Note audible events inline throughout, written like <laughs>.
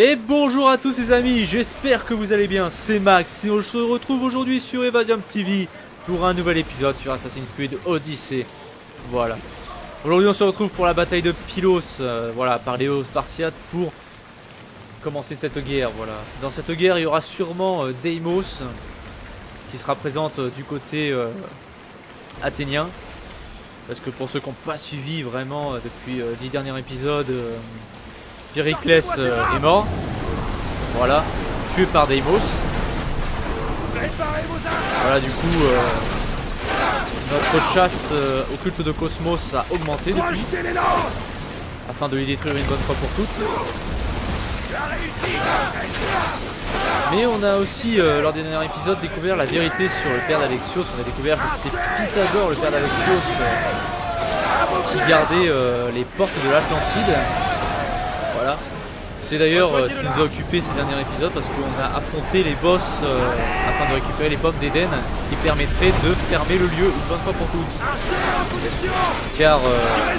Et bonjour à tous les amis, j'espère que vous allez bien, c'est Max et on se retrouve aujourd'hui sur Evasium TV pour un nouvel épisode sur Assassin's Creed Odyssey. Voilà. Aujourd'hui on se retrouve pour la bataille de Pylos, euh, voilà, par les Spartiates pour commencer cette guerre, voilà. Dans cette guerre il y aura sûrement euh, Deimos qui sera présente euh, du côté athénien. Parce que pour ceux qui n'ont pas suivi vraiment depuis les derniers épisodes, Périclès euh, est mort. Voilà, tué par Deimos. Voilà, du coup, euh, notre chasse euh, au culte de Cosmos a augmenté depuis, afin de les détruire une bonne fois pour toutes. Mais on a aussi, lors des derniers épisodes, découvert la vérité sur le père d'Alexios. On a découvert que c'était Pythagore, le père d'Alexios, qui gardait les portes de l'Atlantide. C'est d'ailleurs euh, ce qui nous a occupé ces derniers épisodes parce qu'on a affronté les boss euh, afin de récupérer les pommes d'Éden qui permettraient de fermer le lieu une bonne fois pour toutes. Car euh,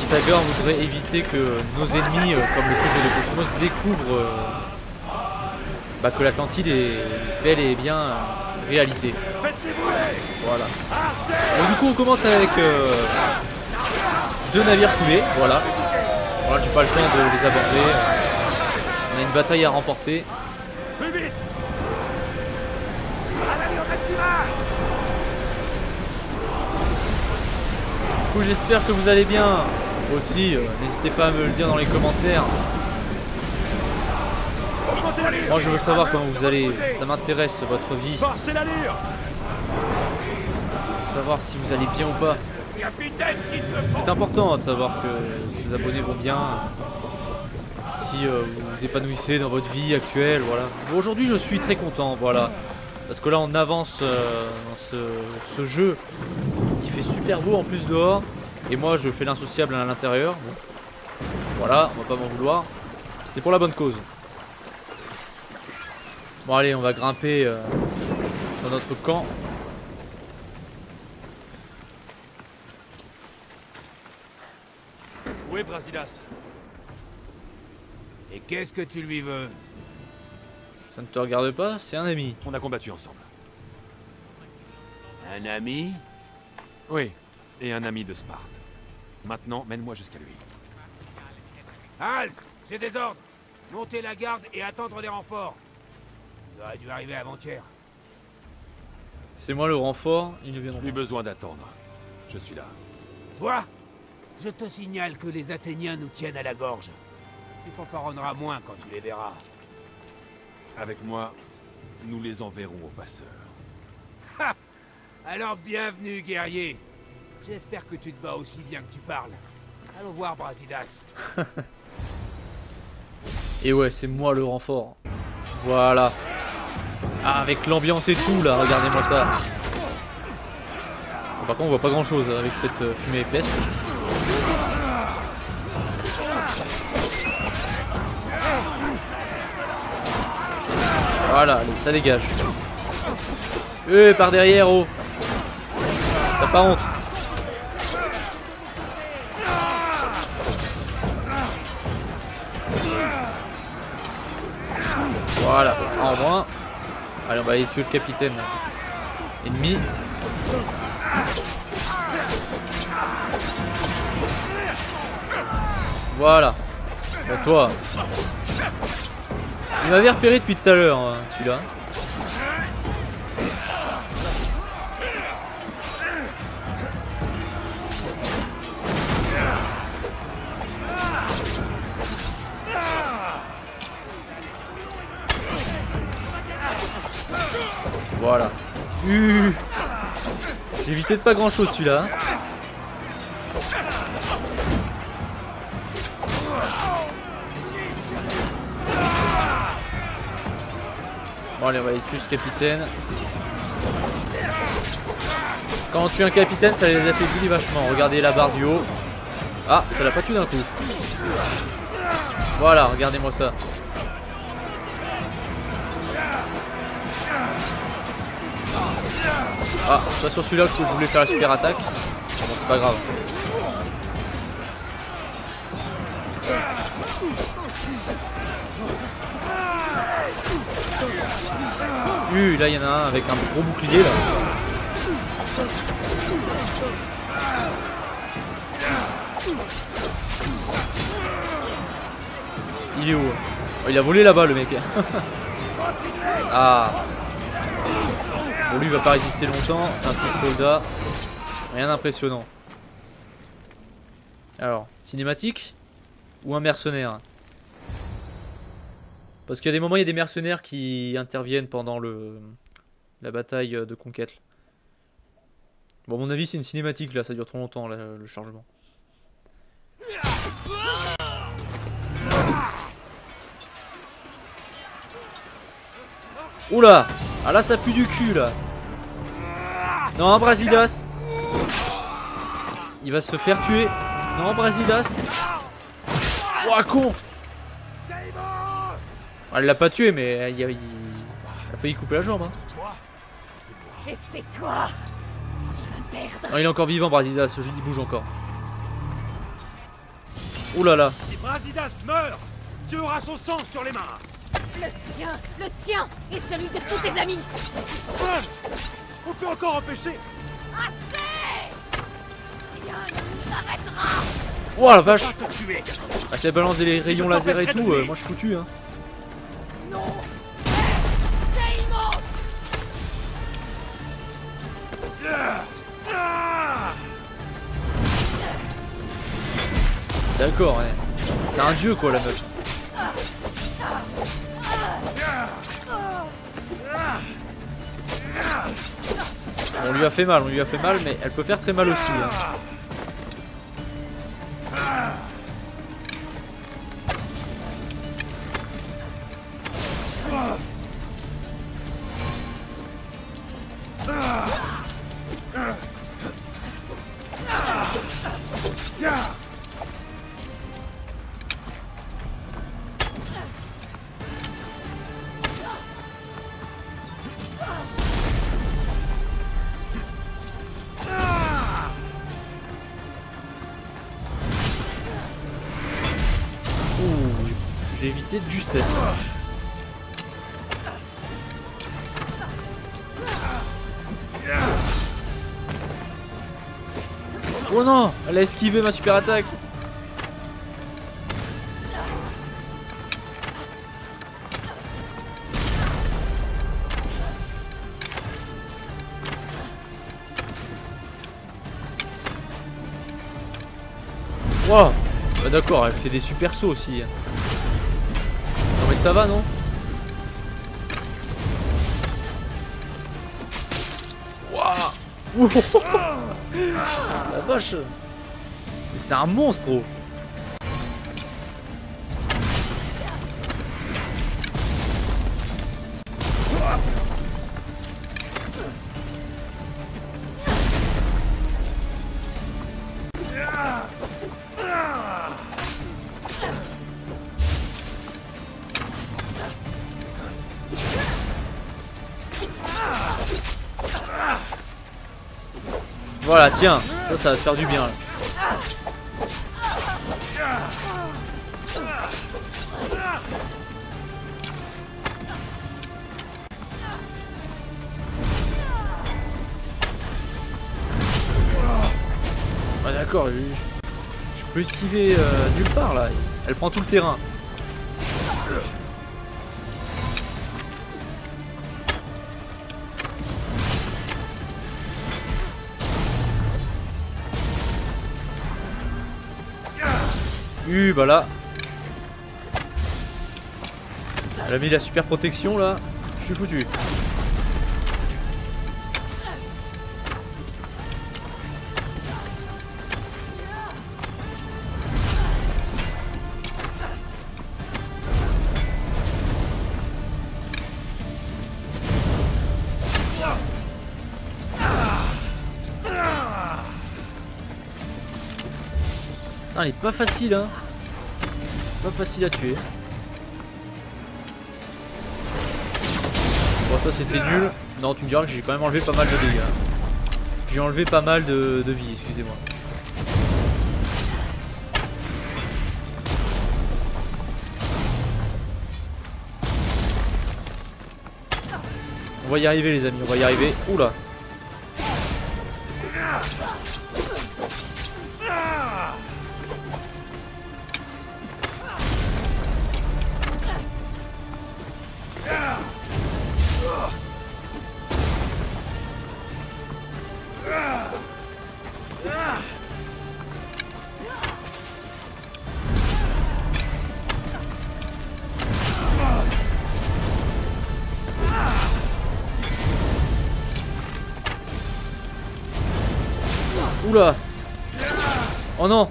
Pythagore voudrait éviter que nos ennemis, euh, comme le couple de Cosmos, découvrent euh, bah, que l'Atlantide est bel et bien euh, réalité. Voilà. Du coup on commence avec euh, deux navires coulés, voilà. Voilà, j'ai pas le temps de les aborder. On a une bataille à remporter. Plus vite Du coup j'espère que vous allez bien aussi. euh, N'hésitez pas à me le dire dans les commentaires. Moi je veux savoir comment vous allez. Ça m'intéresse votre vie. Forcez l'allure Savoir si vous allez bien ou pas. C'est important de savoir que ces abonnés vont bien. Si euh, vous vous épanouissez dans votre vie actuelle, voilà. Bon, Aujourd'hui, je suis très content, voilà. Parce que là, on avance euh, dans ce, jeu qui fait super beau en plus dehors. Et moi, je fais l'insociable à l'intérieur. Voilà, on va pas m'en vouloir. C'est pour la bonne cause. Bon, allez, on va grimper euh, dans notre camp. Où est Brasilas Et qu'est-ce que tu lui veux? Ça ne te regarde pas, c'est un ami. On a combattu ensemble. Un ami? Oui, et un ami de Sparte. Maintenant, mène-moi jusqu'à lui. Halte J'ai des ordres Montez la garde et attendre les renforts. Ils auraient dû arriver avant-hier. C'est moi le renfort, ils ne viendront Plus besoin d'attendre. Je suis là. Toi? Je te signale que les Athéniens nous tiennent à la gorge. Tu fanfaronneras moins quand tu les verras. Avec moi, nous les enverrons aux passeurs. Alors bienvenue, guerrier. J'espère que tu te bats aussi bien que tu parles. Allons voir Brasidas. <laughs> Et ouais, c'est moi le renfort. Voilà. Ah, avec l'ambiance et tout là, regardez-moi ça. Par contre, on voit pas grand chose avec cette euh, fumée épaisse. Voilà, allez, ça dégage. Euh, par derrière, oh. T'as pas honte. Voilà, en moins. Allez, on va aller tuer le capitaine ennemi. Voilà. Bon, toi. Il m'avait repéré depuis tout à l'heure, hein, celui-là. Voilà. Uh. J'ai évité de pas grand chose celui-là. Bon allez on va aller tuer ce capitaine. Quand on tue un capitaine ça les affaiblit vachement. Regardez la barre du haut. Ah ça l'a pas tué d'un coup. Voilà regardez-moi ça. Ah, c'est pas sur celui-là que je voulais faire la super attaque. Bon, c'est pas grave. Uh, là il y en a un avec un gros bouclier là. Il est où oh, Il a volé là-bas le mec. <laughs> ah. Bon lui il va pas résister longtemps, c'est un petit soldat. Rien d'impressionnant. Alors, cinématique ou un mercenaire? Parce qu'il y a des moments, il y a des mercenaires qui interviennent pendant le la bataille de conquête. Bon, à mon avis, c'est une cinématique là, ça dure trop longtemps le chargement. Oula! Ah là ça pue du cul là. Non Brasidas! Il va se faire tuer. Non Brasidas! Ouah con Elle l'a pas tué mais il, a, failli couper la jambe hein. Et c'est toi Non il est encore vivant Brasidas, ce jeu il bouge encore. Ouh là là. Si Brasidas meurt, tu auras son sang sur les mains. Le tien, le tien et celui de tous tes amis. On peut encore empêcher. Assez Rien ne nous arrêtera. Oh la vache. Ah si elle balance des rayons laser et tout, euh, moi je suis foutu hein D'accord. C'est un dieu quoi la meuf. On lui a fait mal, on lui a fait mal, mais elle peut faire très mal aussi. Hein. Oh non Elle a esquivé ma super attaque. Wow. Bah d'accord, elle fait des super sauts aussi. Ça va non Waouh. <laughs> La vache. C'est un monstre Voilà, tiens, ça, ça va te faire du bien. Là. Ah d'accord, je, je, peux esquiver euh, nulle part là. Elle prend tout le terrain. Uh, bah là. Elle a mis la super protection là. Je suis foutu. pas facile, hein. Pas facile à tuer. Bon, ça c'était nul. Non, tu me diras que j'ai quand même enlevé pas mal de dégâts. J'ai enlevé pas mal de, de vie, excusez-moi. On va y arriver les amis, on va y arriver. Oula Oula. Oh non.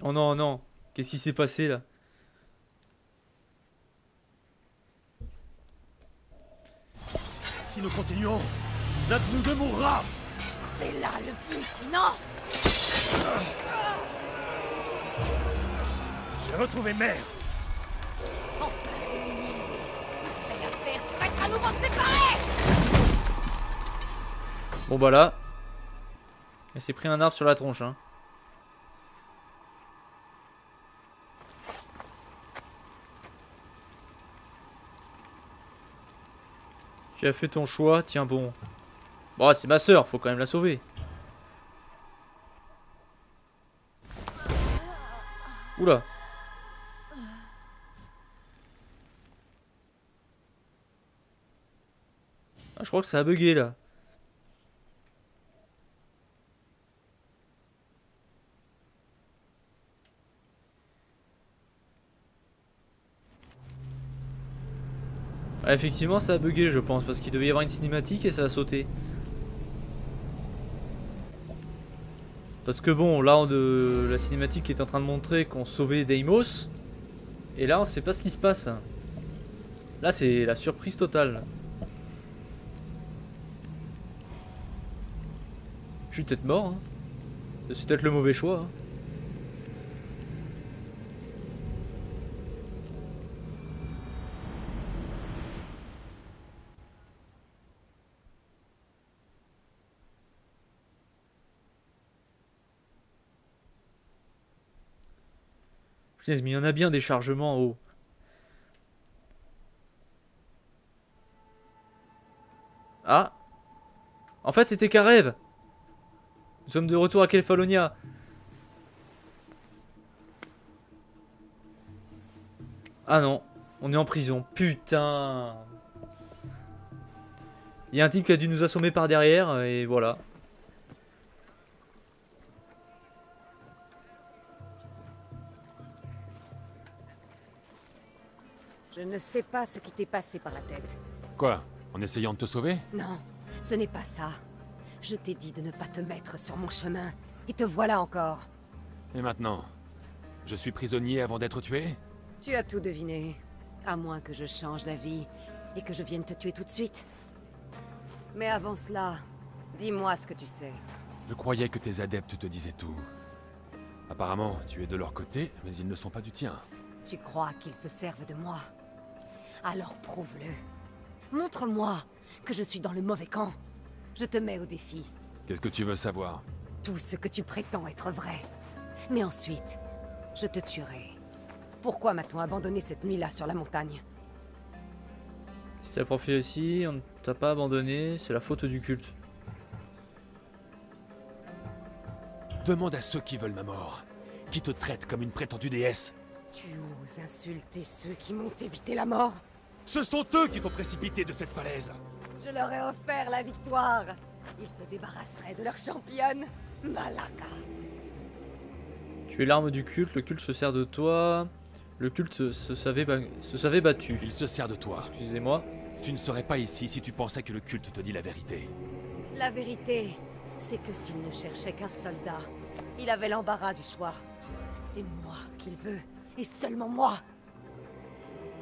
Oh non, oh non. Qu'est-ce qui s'est passé là? Si nous continuons, l'un de nous deux mourra C'est là le but, non? J'ai retrouvé mère Bon bah là... Elle s'est pris un arbre sur la tronche hein. Tu as fait ton choix, tiens bon. Bon, c'est ma soeur, faut quand même la sauver. Oula. Ah, je crois que ça a bugué là. Ah, effectivement, ça a bugué, je pense, parce qu'il devait y avoir une cinématique et ça a sauté. Parce que bon, là, la cinématique est en train de montrer qu'on sauvait Deimos. Et là, on sait pas ce qui se passe. Là, c'est la surprise totale. Suis peut-être mort. hein. C'est peut-être le mauvais choix. hein. Mais il y en a bien des chargements en haut. Ah En fait, c'était qu'un rêve Nous sommes de retour à Kefalonia. Ah non, on est en prison. Putain Il y a un type qui a dû nous assommer par derrière, et voilà. Je ne sais pas ce qui t'est passé par la tête. Quoi En essayant de te sauver? Non, ce n'est pas ça. Je t'ai dit de ne pas te mettre sur mon chemin. Et te voilà encore. Et maintenant Je suis prisonnier avant d'être tué? Tu as tout deviné. À moins que je change d'avis et que je vienne te tuer tout de suite. Mais avant cela, dis-moi ce que tu sais. Je croyais que tes adeptes te disaient tout. Apparemment, tu es de leur côté, mais ils ne sont pas du tien. Tu crois qu'ils se servent de moi? Alors prouve-le. Montre-moi que je suis dans le mauvais camp. Je te mets au défi. Qu'est-ce que tu veux savoir? Tout ce que tu prétends être vrai. Mais ensuite, je te tuerai. Pourquoi m'a-t-on abandonné cette nuit-là sur la montagne? Si t'as prophétie, on ne t'a pas abandonné, c'est la faute du culte. Demande à ceux qui veulent ma mort, qui te traitent comme une prétendue déesse. Tu oses insulter ceux qui m'ont évité la mort? Ce sont eux qui t'ont précipité de cette falaise. Je leur ai offert la victoire. Ils se débarrasseraient de leur championne, Malaka. Tu es l'arme du culte, le culte se sert de toi. Le culte se savait, ba- se savait battu. Il se sert de toi. Excusez-moi. Tu ne serais pas ici si tu pensais que le culte te dit la vérité. La vérité, c'est que s'il ne cherchait qu'un soldat, il avait l'embarras du choix. C'est moi qu'il veut, et seulement moi.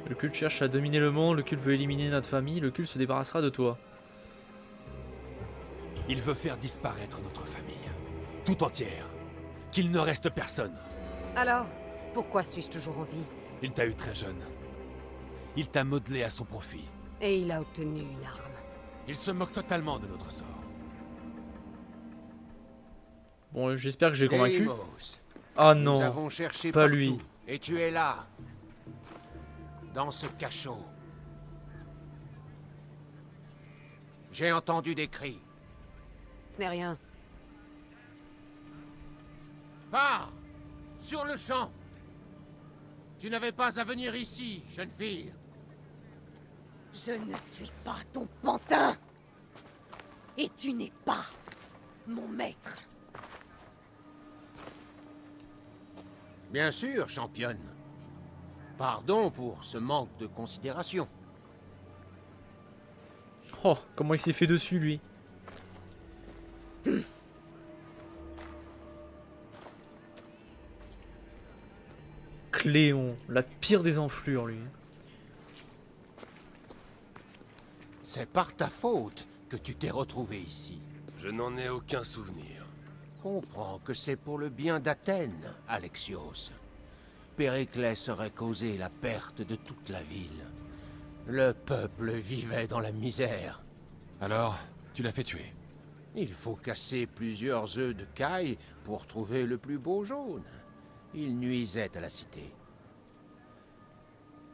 Le culte cherche à dominer le monde, le culte veut éliminer notre famille, le culte se débarrassera de toi. Il veut faire disparaître notre famille. Tout entière. Qu'il ne reste personne. Alors, pourquoi suis-je toujours en vie? Il t'a eu très jeune. Il t'a modelé à son profit. Et il a obtenu une arme. Il se moque totalement de notre sort. Bon, j'espère que j'ai convaincu. Ah non. avons cherché pas partout. lui. Et tu es là, dans ce cachot. J'ai entendu des cris. Ce n'est rien. Pars Sur le champ Tu n'avais pas à venir ici, jeune fille. Je ne suis pas ton pantin. Et tu n'es pas mon maître. Bien sûr, championne. Pardon pour ce manque de considération. Oh, comment il s'est fait dessus, lui? Cléon, la pire des enflures, lui. C'est par ta faute que tu t'es retrouvé ici. Je n'en ai aucun souvenir. Comprends que c'est pour le bien d'Athènes, Alexios. Périclès aurait causé la perte de toute la ville. Le peuple vivait dans la misère. Alors, tu l'as fait tuer. Il faut casser plusieurs œufs de caille pour trouver le plus beau jaune. Il nuisait à la cité.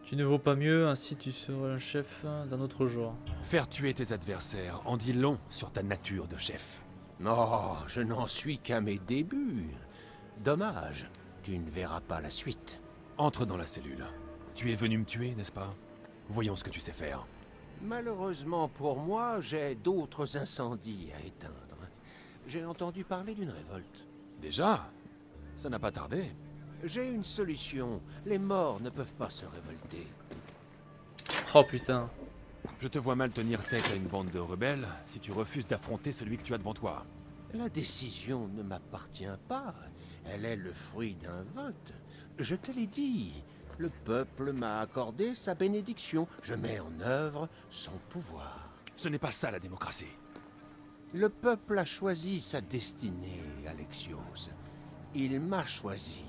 Tu ne vaux pas mieux, ainsi tu seras un chef d'un autre genre. Faire tuer tes adversaires en dit long sur ta nature de chef. Oh, je n'en suis qu'à mes débuts. Dommage, tu ne verras pas la suite. Entre dans la cellule. Tu es venu me tuer, n'est-ce pas? Voyons ce que tu sais faire. Malheureusement pour moi, j'ai d'autres incendies à éteindre. J'ai entendu parler d'une révolte. Déjà? Ça n'a pas tardé. J'ai une solution. Les morts ne peuvent pas se révolter. Oh putain. Je te vois mal tenir tête à une bande de rebelles si tu refuses d'affronter celui que tu as devant toi. La décision ne m'appartient pas. Elle est le fruit d'un vote. Je te l'ai dit. Le peuple m'a accordé sa bénédiction. Je mets en œuvre son pouvoir. Ce n'est pas ça la démocratie. Le peuple a choisi sa destinée, Alexios. Il m'a choisi.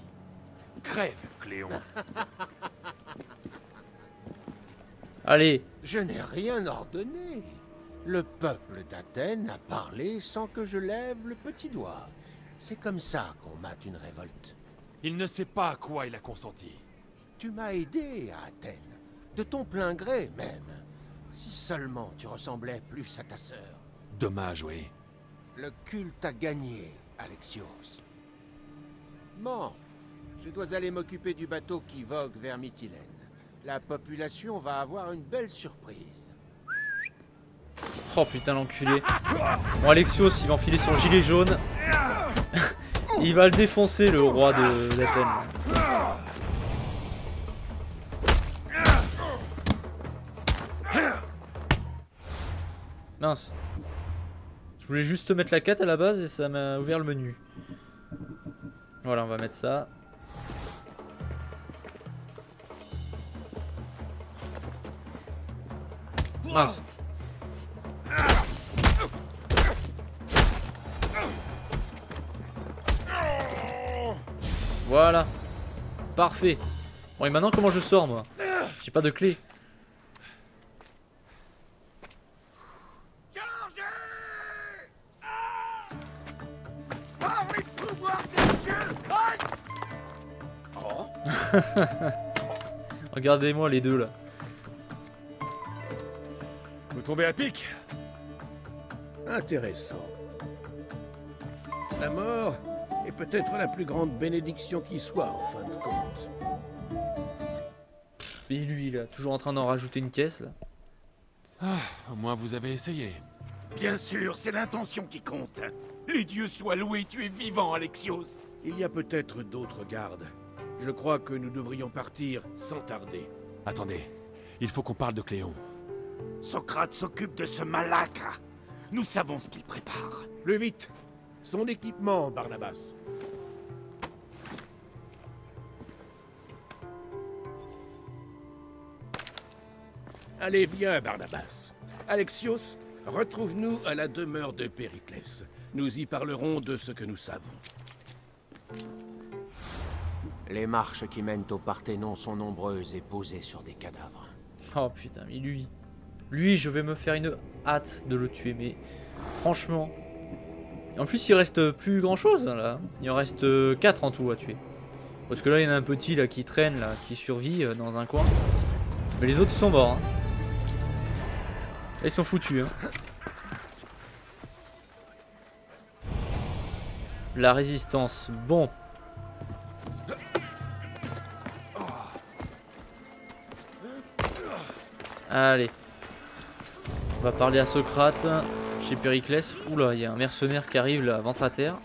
Crève, Cléon. <laughs> Allez, Je n'ai rien ordonné. Le peuple d'Athènes a parlé sans que je lève le petit doigt. C'est comme ça qu'on mate une révolte. Il ne sait pas à quoi il a consenti. Tu m'as aidé à Athènes, de ton plein gré même. Si seulement tu ressemblais plus à ta sœur. Dommage, oui. Le culte a gagné, Alexios. Bon, je dois aller m'occuper du bateau qui vogue vers Mytilène. La population va avoir une belle surprise. Oh putain l'enculé. Bon Alexios il va enfiler son gilet jaune. Il va le défoncer le roi de d'Athènes. Mince. Je voulais juste mettre la 4 à la base et ça m'a ouvert le menu. Voilà on va mettre ça. Mince. Voilà. Parfait. Bon et maintenant comment je sors moi? J'ai pas de clé. <laughs> Regardez-moi les deux là. Vous tombez à pic? Intéressant. La mort? Peut-être la plus grande bénédiction qui soit, en fin de compte. Et lui là, toujours en train d'en rajouter une caisse là. Au moins vous avez essayé. Bien sûr, c'est l'intention qui compte. Les dieux soient loués, tu es vivant, Alexios. Il y a peut-être d'autres gardes. Je crois que nous devrions partir sans tarder. Attendez, il faut qu'on parle de Cléon. Socrate s'occupe de ce malacre. Nous savons ce qu'il prépare. Plus vite Son équipement, Barnabas. Allez, viens, Barnabas. Alexios, retrouve-nous à la demeure de Périclès. Nous y parlerons de ce que nous savons. Les marches qui mènent au Parthénon sont nombreuses et posées sur des cadavres. Oh putain, mais lui. Lui, je vais me faire une hâte de le tuer, mais franchement. En plus, il reste plus grand chose là. Il en reste 4 en tout à tuer. Parce que là, il y en a un petit là qui traîne, là, qui survit euh, dans un coin. Mais les autres, sont morts. hein. Ils sont foutus. hein. La résistance. Bon. Allez. On va parler à Socrate chez Périclès. Oula, il y a un mercenaire qui arrive là, ventre à terre.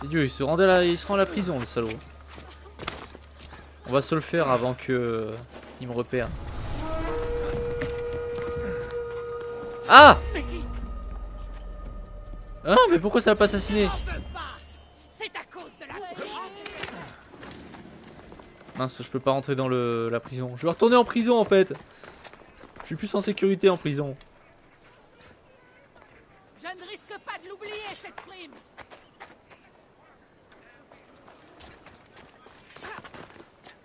C'est Dieu, il se, rendait à la... il se rend à la prison, le salaud. On va se le faire avant que euh, il me repère. Ah Ah, mais pourquoi ça l'a pas assassiné? Mince, je peux pas rentrer dans le, la prison. Je vais retourner en prison en fait. Je suis plus en sécurité en prison. Je ne risque pas de l'oublier, cette prime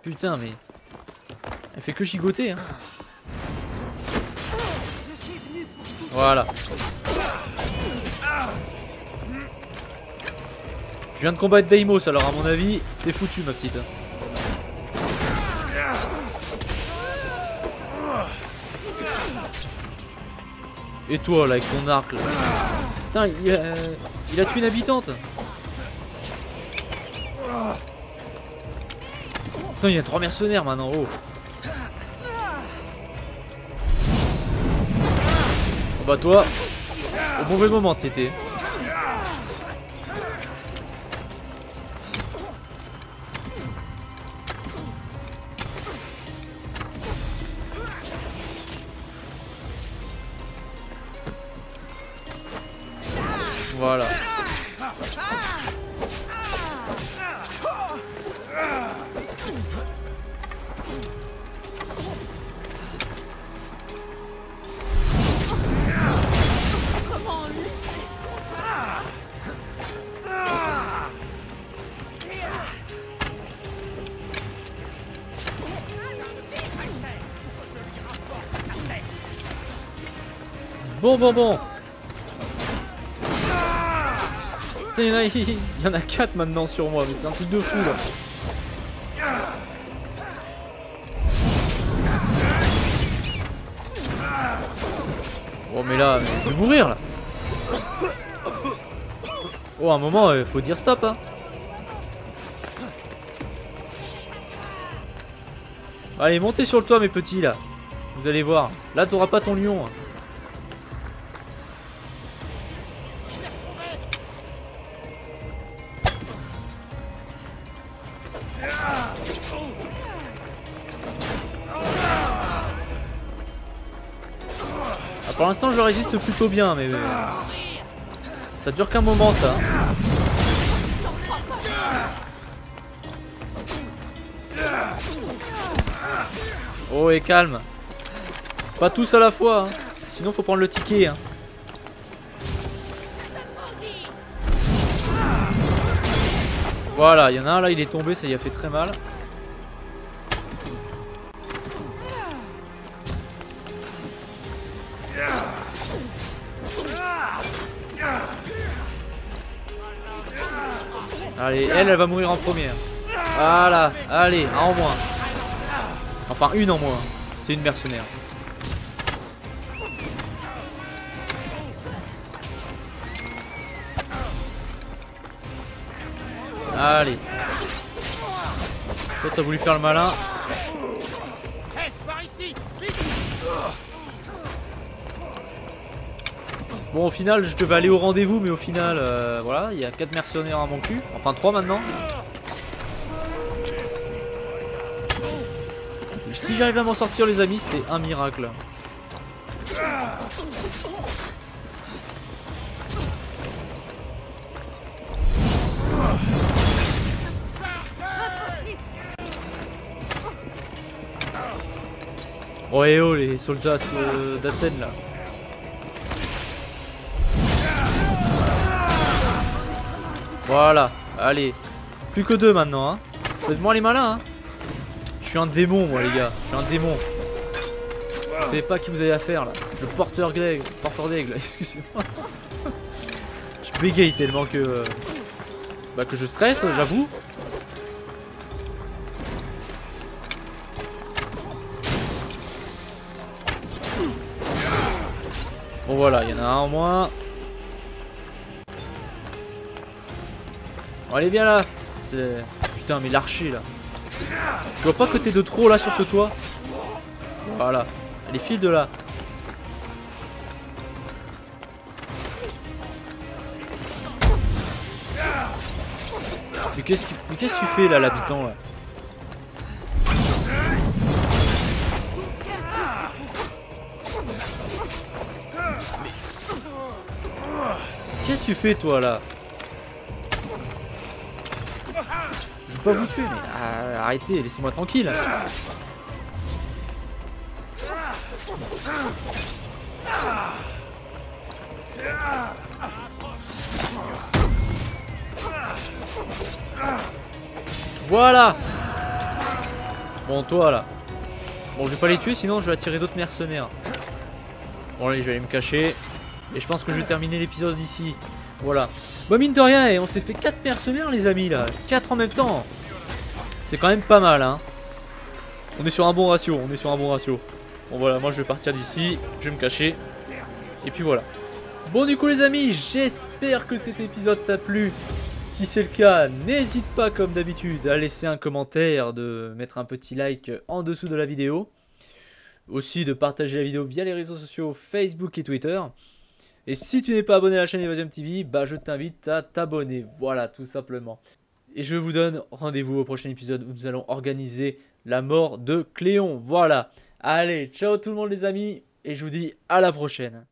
Putain, mais. Elle fait que gigoter, hein. Voilà. Je viens de combattre Deimos, alors à mon avis, t'es foutu, ma petite. Et toi, là, avec ton arc, là. Putain, il a, il a tué une habitante. Il y a trois mercenaires maintenant, oh. Oh bah toi, au mauvais moment t'étais. Bon, bon, bon. Il y en a, il y en a 4 maintenant sur moi, mais c'est un truc de fou là. Oh mais là, je vais mourir là. Oh, à un moment, il faut dire stop hein. Allez, montez sur le toit mes petits là. Vous allez voir. Là, t'auras pas ton lion. hein. Ah, pour l'instant, je résiste plutôt bien, mais ça dure qu'un moment, ça. Oh, et calme. Pas tous à la fois, hein. sinon faut prendre le ticket. hein. Voilà, il y en a un là, il est tombé, ça y a fait très mal. Allez, elle, elle va mourir en première. Voilà, allez, un en moins. Enfin, une en moins. C'était une mercenaire. Allez. Toi, t'as voulu faire le malin. Bon, au final, je devais aller au rendez-vous, mais au final, euh, voilà, il y a 4 mercenaires à mon cul. Enfin, 3 maintenant. Si j'arrive à m'en sortir, les amis, c'est un miracle. Oh et oh les soldats d'Athènes là. Voilà, allez. Plus que deux maintenant, hein. Faites-moi les malins, hein. Je suis un démon, moi, les gars. Je suis un démon. Vous savez pas qui vous avez affaire, là. Le porteur d'aigle. Porteur d'aigle, <laughs> excusez-moi. Je bégaye tellement que... euh, Bah que je stresse, j'avoue. Bon voilà, il y en a un en moins. Bon, allez bien là. C'est... Putain mais l'archer là. Je vois pas côté de trop là sur ce toit. Voilà. Allez file de là. Mais qu'est-ce que mais qu'est-ce que tu fais là l'habitant là? Tu fais toi là Je veux pas vous tuer mais ah, arrêtez, laissez-moi tranquille. Voilà Bon toi là. Bon je vais pas les tuer sinon je vais attirer d'autres mercenaires. Bon allez je vais aller me cacher. Et je pense que je vais terminer l'épisode ici. Voilà. Bon mine de rien, et on s'est fait 4 mercenaires les amis là. 4 en même temps. C'est quand même pas mal hein. On est sur un bon ratio, on est sur un bon ratio. Bon voilà, moi je vais partir d'ici, je vais me cacher. Et puis voilà. Bon du coup les amis, j'espère que cet épisode t'a plu. Si c'est le cas, n'hésite pas comme d'habitude à laisser un commentaire, de mettre un petit like en dessous de la vidéo. Aussi de partager la vidéo via les réseaux sociaux Facebook et Twitter. Et si tu n'es pas abonné à la chaîne Evasion TV, bah je t'invite à t'abonner. Voilà, tout simplement. Et je vous donne rendez-vous au prochain épisode où nous allons organiser la mort de Cléon. Voilà. Allez, ciao tout le monde les amis. Et je vous dis à la prochaine.